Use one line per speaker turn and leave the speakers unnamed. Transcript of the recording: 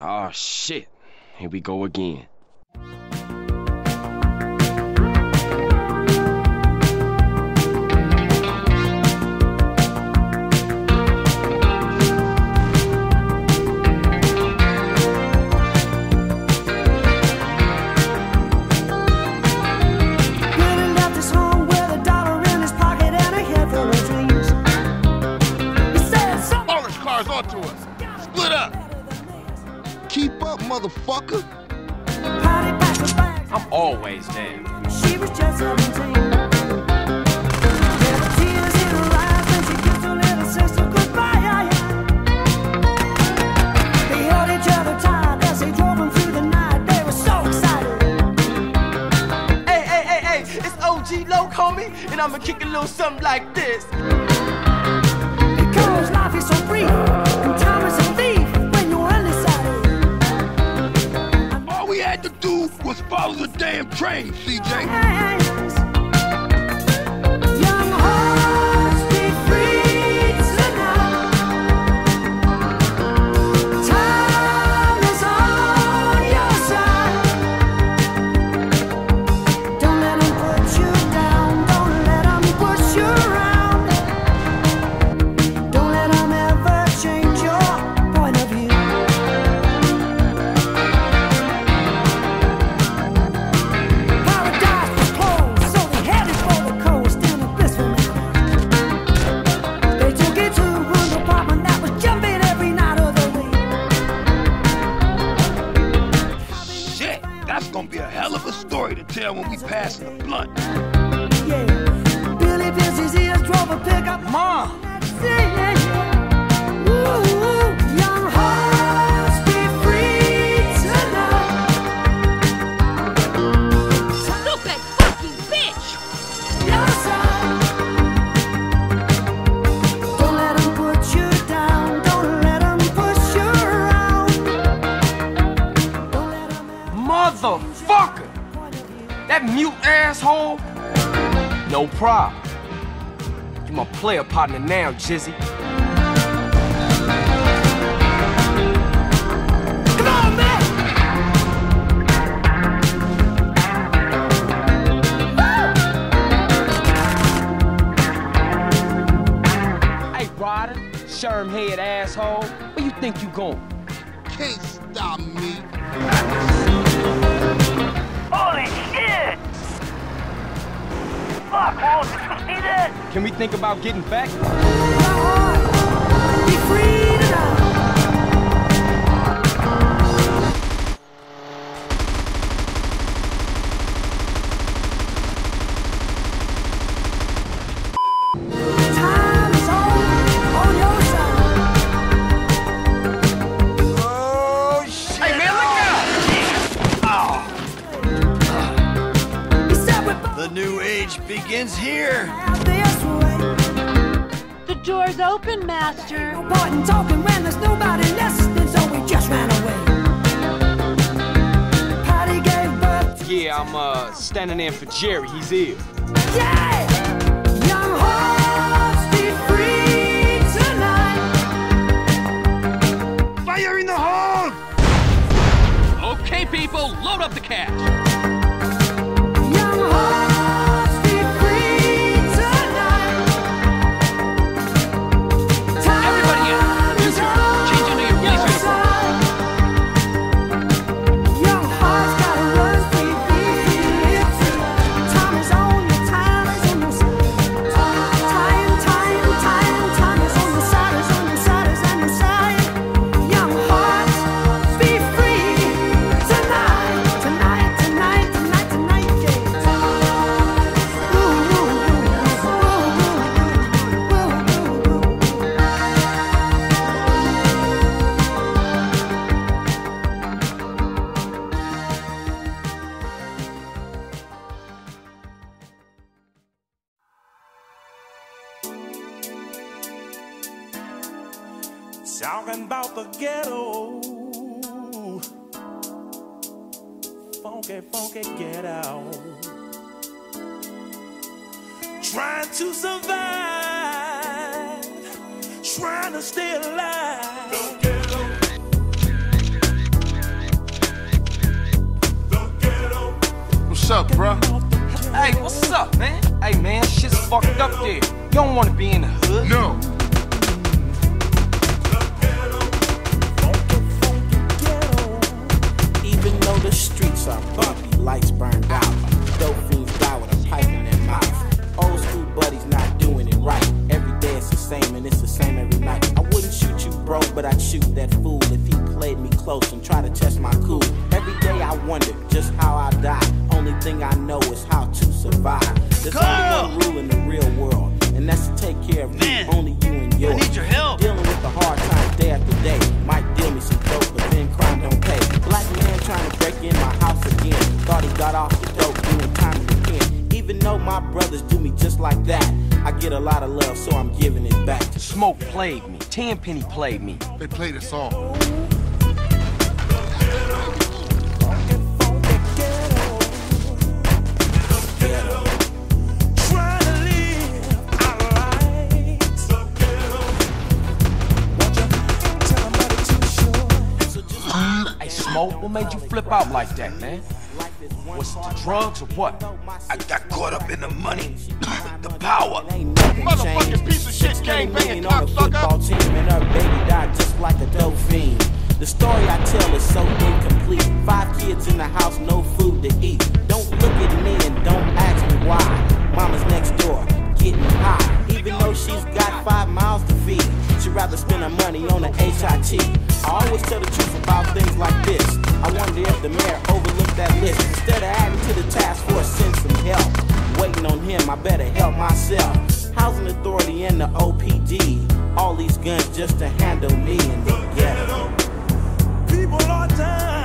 Oh shit. Here we go again.
So excited.
Hey, hey, hey, hey, it's OG Loc, homie, and I'ma kick a little something like this.
Because life is so brief,
CJ. Tell when we pass the blunt.
Yeah, Billy pierced his ears, drove a pickup.
Ma, That mute asshole? No problem. You my player partner now, Jizzy.
Come on, man!
Hey, Ryder, Sherm head asshole. Where you think you going?
Can't stop me.
Holy shit! Fuck, you see?
Can we think about getting back?
Door's open, Master.
No point in talking when there's nobody listening, so we just ran away. Patty gave birth to
Yeah, I'm uh standing in for Jerry. He's ill.
yeah. Young hearts
talking about the ghetto. Funky, funky ghetto. Trying to survive, trying to stay alive. The ghetto. The ghetto.
What's up, bruh?
Hey, what's up, man? Hey, man, shit's fucked up there. You don't want to be in the hood.
No.
Streets are bumpy, lights burned out. Dope fiends die with a pipe in their mouth. Old school buddies not doing it right. Every day it's the same and it's the same every night. I wouldn't shoot you, bro, but I'd shoot that fool if he played me close and tried to test my cool. Every day I wonder just how I die. Only thing I know is how to survive. There's only one rule in the real world, and that's to take care of
Man,
you, only you and yours.
I need your help.
Dealing with the hard times day after day. Might again. Thought he got off the dope, doing time in the. Even though my brothers do me just like that, I get a lot of love, so I'm giving it back.
Smoke played me. Tenpenny played me.
They played the song.
What made you flip out like that, man? Was it the drugs or what?
I got caught up in the money, the power.
Motherfucking piece of shit gang banging cocksucker. team and her baby died just like a dope fiend. The story I tell is so incomplete. Five kids in the house, no food to eat. Don't look better help myself. Housing Authority and the OPD. All these guns just to handle me and yeah. People are dying.